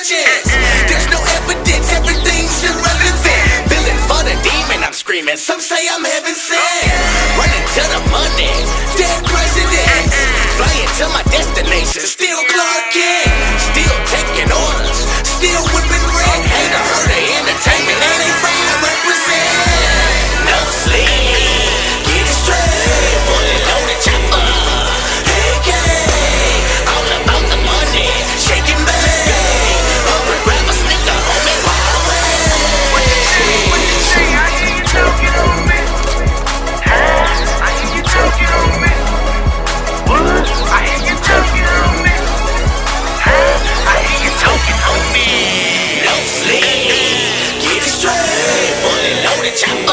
intelligence. There's no evidence, everything's irrelevant. Feeling for the demon, I'm screaming. Some say I'm heaven sent. Running to the money, dead presidents. Flying to my destination, still Clark Kent. Up.